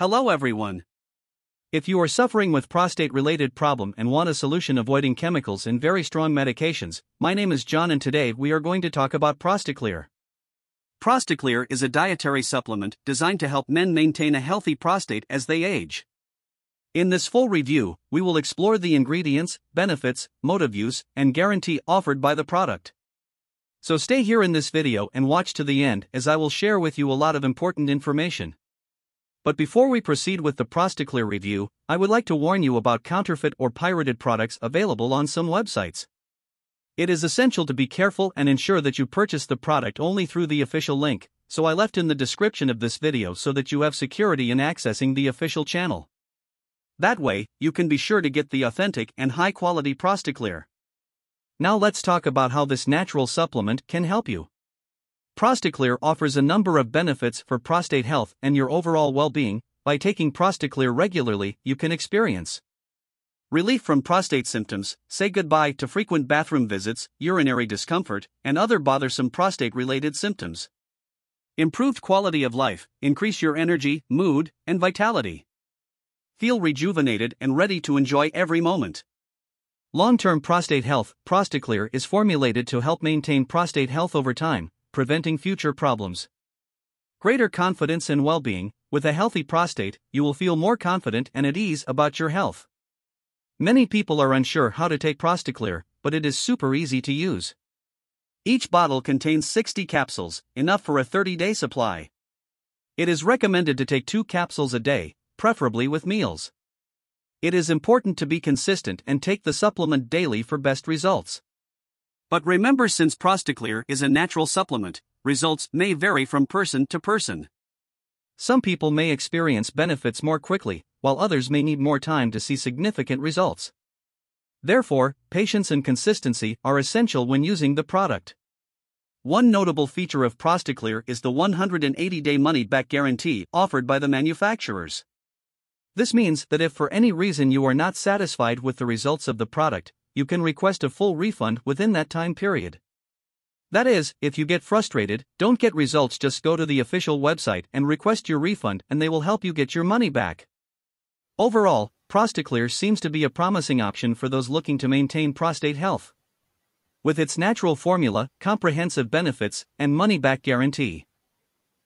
Hello everyone. If you are suffering with prostate related problem and want a solution avoiding chemicals and very strong medications, my name is John and today we are going to talk about Prostaclear. Prostaclear is a dietary supplement designed to help men maintain a healthy prostate as they age. In this full review, we will explore the ingredients, benefits, mode of use, and guarantee offered by the product. So stay here in this video and watch to the end as I will share with you a lot of important information. But before we proceed with the Prostaclear review, I would like to warn you about counterfeit or pirated products available on some websites. It is essential to be careful and ensure that you purchase the product only through the official link, so I left in the description of this video so that you have security in accessing the official channel. That way, you can be sure to get the authentic and high quality Prostaclear. Now let's talk about how this natural supplement can help you. Prostaclear offers a number of benefits for prostate health and your overall well being. By taking Prostaclear regularly, you can experience relief from prostate symptoms, say goodbye to frequent bathroom visits, urinary discomfort, and other bothersome prostate related symptoms. Improved quality of life, increase your energy, mood, and vitality. Feel rejuvenated and ready to enjoy every moment. Long term prostate health Prostaclear is formulated to help maintain prostate health over time preventing future problems. Greater confidence and well being with a healthy prostate, you will feel more confident and at ease about your health. Many people are unsure how to take Prostaclear, but it is super easy to use. Each bottle contains 60 capsules, enough for a 30 day supply. It is recommended to take two capsules a day, preferably with meals. It is important to be consistent and take the supplement daily for best results. But remember, since Prostaclear is a natural supplement, results may vary from person to person. Some people may experience benefits more quickly, while others may need more time to see significant results. Therefore, patience and consistency are essential when using the product. One notable feature of Prostaclear is the 180 day money back guarantee offered by the manufacturers. This means that if for any reason you are not satisfied with the results of the product, you can request a full refund within that time period. That is, if you get frustrated, don't get results, just go to the official website and request your refund, and they will help you get your money back. Overall, Prostaclear seems to be a promising option for those looking to maintain prostate health. With its natural formula, comprehensive benefits, and money back guarantee.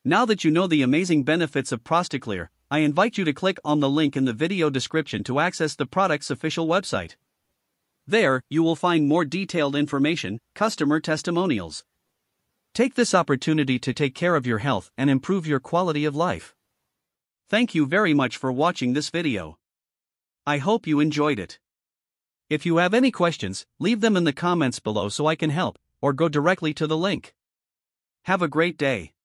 Now that you know the amazing benefits of Prostaclear, I invite you to click on the link in the video description to access the product's official website. There, you will find more detailed information, customer testimonials. Take this opportunity to take care of your health and improve your quality of life. Thank you very much for watching this video. I hope you enjoyed it. If you have any questions, leave them in the comments below so I can help, or go directly to the link. Have a great day.